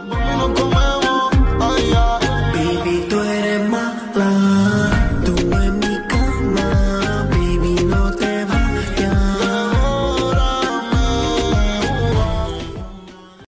nigga,